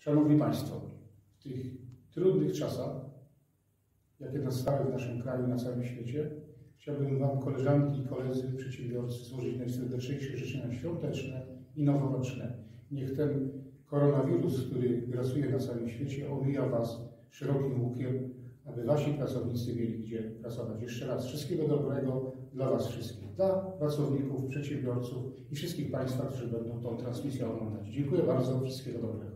Szanowni Państwo, w tych trudnych czasach, jakie nastały w naszym kraju i na całym świecie, chciałbym Wam, koleżanki i koledzy przedsiębiorcy, złożyć najserdeczniejsze życzenia świąteczne i noworoczne. Niech ten koronawirus, który grasuje na całym świecie, omija Was szerokim łukiem, aby Wasi pracownicy mieli gdzie pracować. Jeszcze raz wszystkiego dobrego dla Was wszystkich, dla pracowników, przedsiębiorców i wszystkich Państwa, którzy będą tą transmisję oglądać. Dziękuję bardzo, wszystkiego dobrego.